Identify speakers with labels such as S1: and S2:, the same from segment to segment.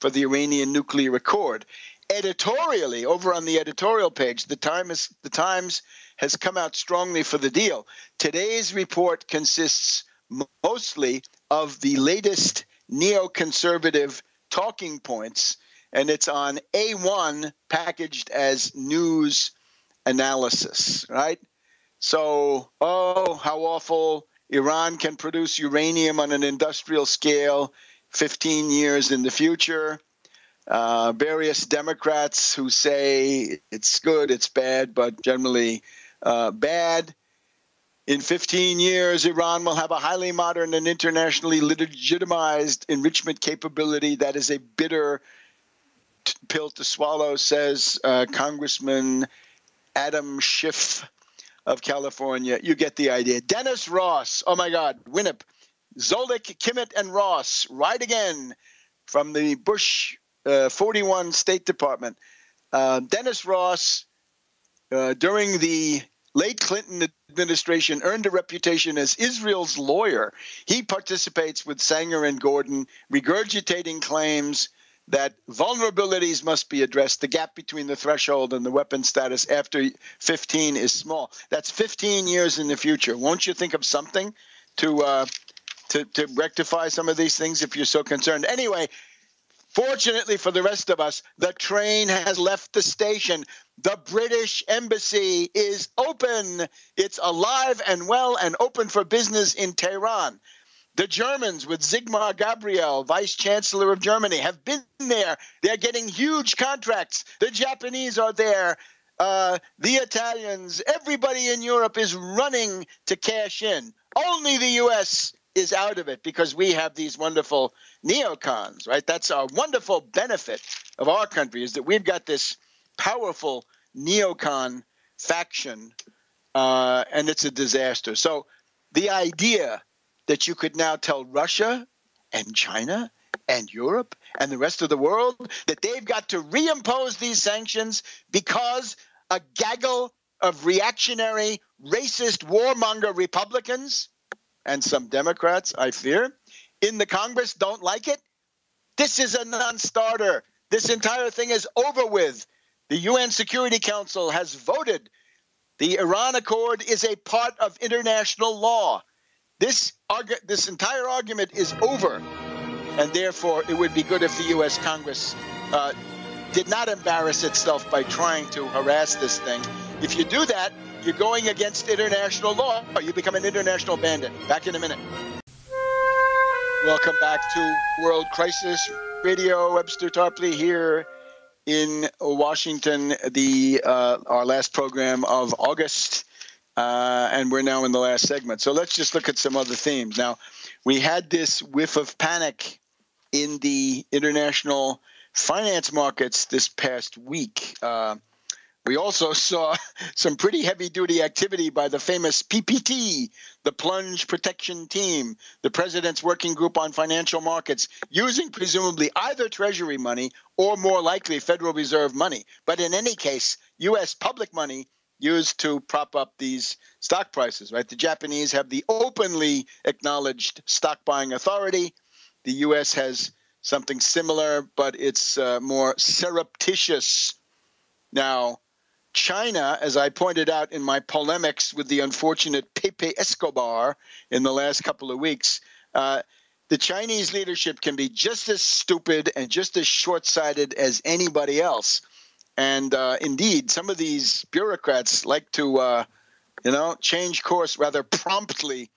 S1: for the Iranian nuclear accord. Editorially, over on the editorial page, the Times, the Times has come out strongly for the deal. Today's report consists mostly of the latest neoconservative talking points, and it's on A1 packaged as news analysis, right? So, oh, how awful. Iran can produce uranium on an industrial scale 15 years in the future. Uh, various Democrats who say it's good, it's bad, but generally uh, bad. In 15 years, Iran will have a highly modern and internationally legitimized enrichment capability that is a bitter pill to swallow, says uh, Congressman Adam Schiff of California. You get the idea. Dennis Ross, oh my God, Winnip, Zoellick, Kimmitt, and Ross, right again from the Bush uh, 41 State Department. Uh, Dennis Ross, uh, during the late Clinton administration, earned a reputation as Israel's lawyer. He participates with Sanger and Gordon, regurgitating claims that vulnerabilities must be addressed. The gap between the threshold and the weapon status after 15 is small. That's 15 years in the future. Won't you think of something to uh, to, to rectify some of these things if you're so concerned? Anyway, fortunately for the rest of us, the train has left the station. The British Embassy is open. It's alive and well and open for business in Tehran. The Germans, with Sigmar Gabriel, Vice Chancellor of Germany, have been there. They're getting huge contracts. The Japanese are there. Uh, the Italians, everybody in Europe is running to cash in. Only the U.S. is out of it because we have these wonderful neocons, right? That's our wonderful benefit of our country is that we've got this powerful neocon faction, uh, and it's a disaster. So the idea that you could now tell Russia and China and Europe and the rest of the world that they've got to reimpose these sanctions because a gaggle of reactionary, racist, warmonger Republicans and some Democrats, I fear, in the Congress don't like it. This is a non starter. This entire thing is over with. The UN Security Council has voted. The Iran Accord is a part of international law. This argu- this entire argument is over, and therefore it would be good if the U.S. Congress uh, did not embarrass itself by trying to harass this thing. If you do that, you're going against international law. You become an international bandit. Back in a minute. Welcome back to World Crisis Radio. Webster Tarpley here in Washington. The uh, our last program of August uh, and we're now in the last segment. So let's just look at some other themes. Now, we had this whiff of panic in the international finance markets this past week. Uh, we also saw some pretty heavy duty activity by the famous PPT, the Plunge Protection Team, the President's Working Group on Financial Markets, using presumably either Treasury money or more likely Federal Reserve money. But in any case, U.S. public money used to prop up these stock prices, right? The Japanese have the openly acknowledged stock buying authority. The US has something similar, but it's uh, more surreptitious. Now, China, as I pointed out in my polemics with the unfortunate Pepe Escobar in the last couple of weeks, uh, the Chinese leadership can be just as stupid and just as short sighted as anybody else. And uh, indeed, some of these bureaucrats like to, uh, you know, change course rather promptly.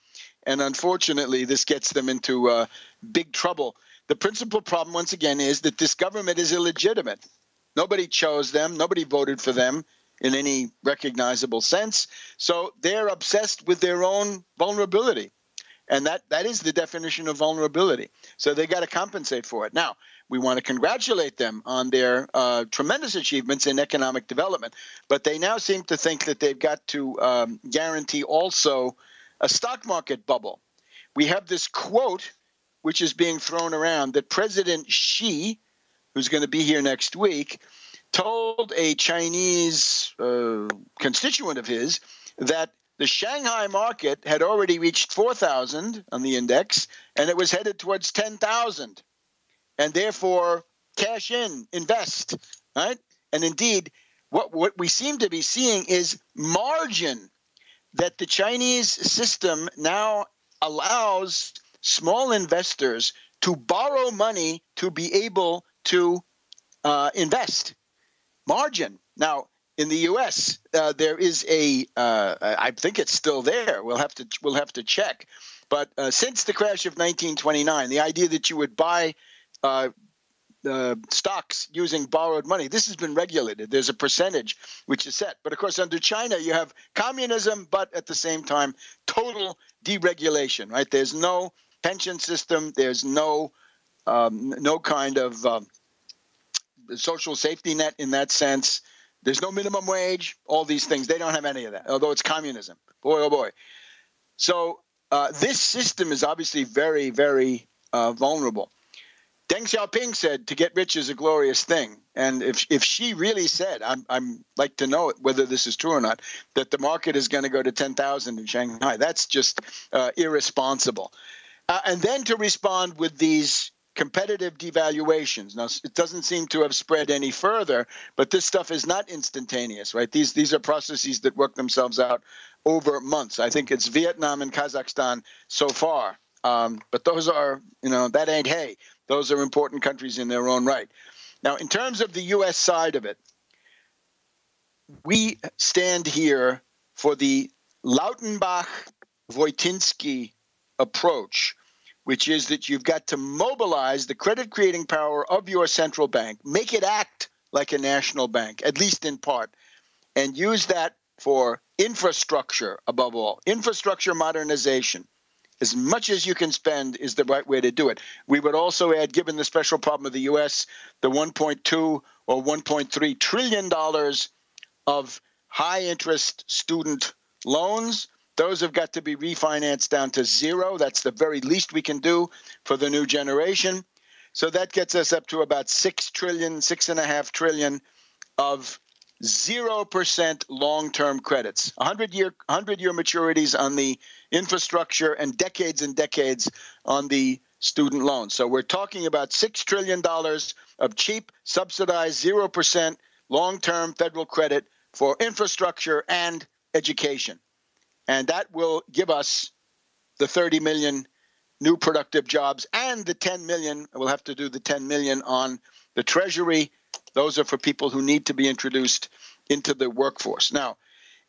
S1: And unfortunately, this gets them into uh, big trouble. The principal problem, once again, is that this government is illegitimate. Nobody chose them, nobody voted for them in any recognizable sense. So they're obsessed with their own vulnerability. And that, that is the definition of vulnerability. So they got to compensate for it. Now, we want to congratulate them on their uh, tremendous achievements in economic development. But they now seem to think that they've got to um, guarantee also a stock market bubble. We have this quote, which is being thrown around, that President Xi, who's going to be here next week, told a Chinese uh, constituent of his that the Shanghai market had already reached 4,000 on the index, and it was headed towards 10,000 and therefore cash in, invest, right? And indeed, what, what we seem to be seeing is margin that the Chinese system now allows small investors to borrow money to be able to uh, invest. Margin. Now, in the U.S., uh, there is a. Uh, I think it's still there. We'll have to we'll have to check. But uh, since the crash of 1929, the idea that you would buy uh, stocks using borrowed money. This has been regulated. There's a percentage which is set. But of course, under China, you have communism, but at the same time, total deregulation. Right? There's no pension system. There's no um, no kind of um, social safety net in that sense. There's no minimum wage. All these things. They don't have any of that. Although it's communism. Boy, oh boy. So uh, this system is obviously very, very uh, vulnerable. Deng Xiaoping said to get rich is a glorious thing. And if, if Xi really said, I'm, I'm like to know whether this is true or not, that the market is going to go to 10,000 in Shanghai, that's just uh, irresponsible. Uh, and then to respond with these competitive devaluations. Now, it doesn't seem to have spread any further, but this stuff is not instantaneous, right? These, these are processes that work themselves out over months. I think it's Vietnam and Kazakhstan so far. Um, but those are, you know, that ain't hay. Those are important countries in their own right. Now, in terms of the U.S. side of it, we stand here for the Lautenbach Woytinsky approach, which is that you've got to mobilize the credit creating power of your central bank, make it act like a national bank, at least in part, and use that for infrastructure above all, infrastructure modernization as much as you can spend is the right way to do it. We would also add, given the special problem of the U.S., the 1.2 or 1.3 trillion dollars of high interest student loans. Those have got to be refinanced down to zero. That's the very least we can do for the new generation. So that gets us up to about six trillion, six and a half trillion of 0% long-term credits 100 year 100 year maturities on the infrastructure and decades and decades on the student loans so we're talking about 6 trillion dollars of cheap subsidized 0% long-term federal credit for infrastructure and education and that will give us the 30 million new productive jobs and the 10 million we'll have to do the 10 million on the treasury those are for people who need to be introduced into the workforce. Now,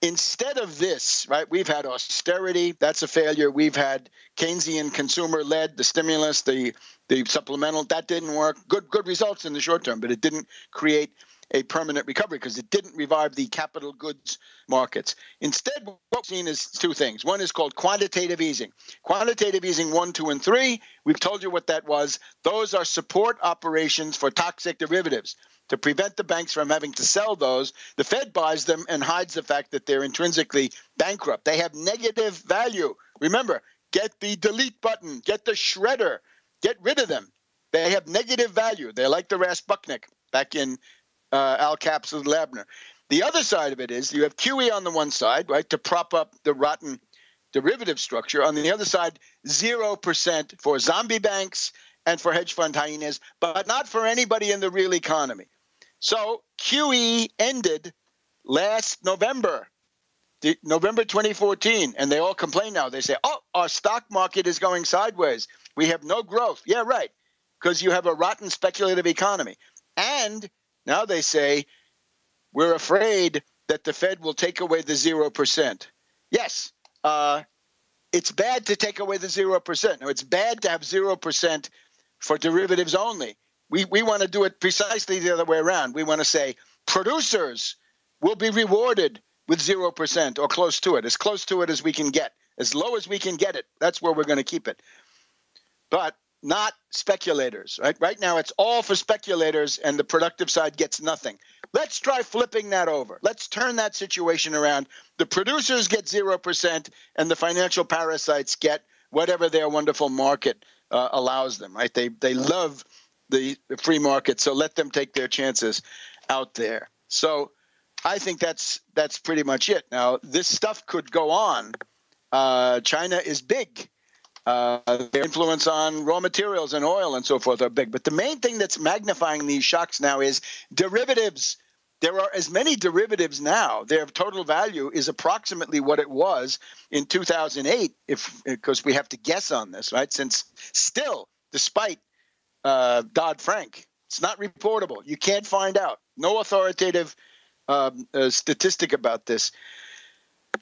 S1: instead of this, right, we've had austerity, that's a failure. We've had Keynesian consumer led, the stimulus, the the supplemental, that didn't work. Good good results in the short term, but it didn't create a permanent recovery because it didn't revive the capital goods markets. Instead, what we've seen is two things. One is called quantitative easing. Quantitative easing one, two, and three, we've told you what that was. Those are support operations for toxic derivatives to prevent the banks from having to sell those, the Fed buys them and hides the fact that they're intrinsically bankrupt. They have negative value. Remember, get the delete button, get the shredder, get rid of them. They have negative value. They're like the Raspuchnik back in uh, Al Capp's with Labner. The other side of it is you have QE on the one side, right, to prop up the rotten derivative structure. On the other side, 0% for zombie banks and for hedge fund hyenas, but not for anybody in the real economy. So QE ended last November, November 2014, and they all complain now. They say, oh, our stock market is going sideways. We have no growth. Yeah, right, because you have a rotten speculative economy. And now they say, we're afraid that the Fed will take away the 0%. Yes, uh, it's bad to take away the 0%. No, it's bad to have 0% for derivatives only. We, we want to do it precisely the other way around. We want to say producers will be rewarded with 0% or close to it, as close to it as we can get, as low as we can get it. That's where we're going to keep it. But not speculators, right? Right now it's all for speculators and the productive side gets nothing. Let's try flipping that over. Let's turn that situation around. The producers get 0% and the financial parasites get whatever their wonderful market uh, allows them, right? They they love the, the free market, so let them take their chances out there. So I think that's that's pretty much it. Now this stuff could go on. Uh, China is big. Uh, their influence on raw materials and oil and so forth are big. But the main thing that's magnifying these shocks now is derivatives. There are as many derivatives now. Their total value is approximately what it was in 2008, if because we have to guess on this, right? Since still, despite uh, Dodd Frank, it's not reportable. You can't find out. No authoritative um, uh, statistic about this.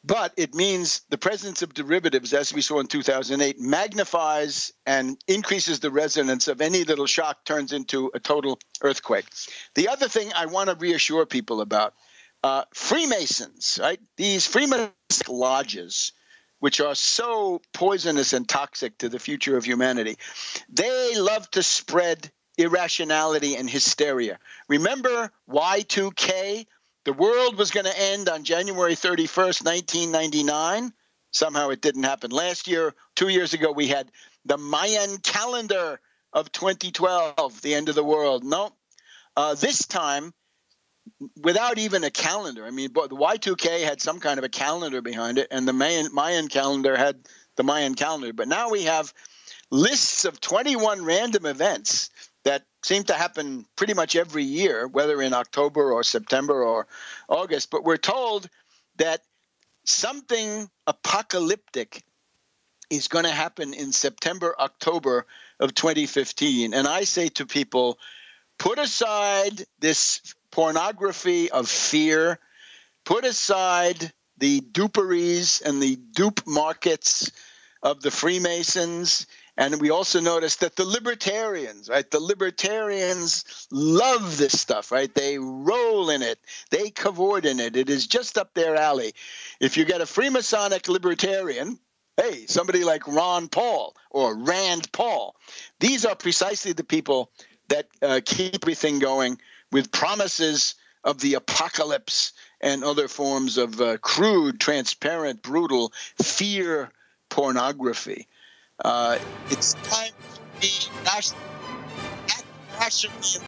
S1: But it means the presence of derivatives, as we saw in 2008, magnifies and increases the resonance of any little shock turns into a total earthquake. The other thing I want to reassure people about uh, Freemasons, right? These Freemason lodges, which are so poisonous and toxic to the future of humanity, they love to spread irrationality and hysteria. Remember Y2K? The world was going to end on January 31st, 1999. Somehow it didn't happen. Last year, two years ago, we had the Mayan calendar of 2012, the end of the world. No, uh, this time, without even a calendar. I mean, the Y2K had some kind of a calendar behind it, and the Mayan, Mayan calendar had the Mayan calendar. But now we have lists of 21 random events that seem to happen pretty much every year, whether in October or September or August. But we're told that something apocalyptic is going to happen in September, October of 2015. And I say to people, put aside this pornography of fear, put aside the duperies and the dupe markets of the Freemasons and we also noticed that the libertarians, right? The libertarians love this stuff, right? They roll in it, they cavort in it. It is just up their alley. If you get a Freemasonic libertarian, hey, somebody like Ron Paul or Rand Paul, these are precisely the people that uh, keep everything going with promises of the apocalypse and other forms of uh, crude, transparent, brutal fear pornography. Uh, it's time to be rationally in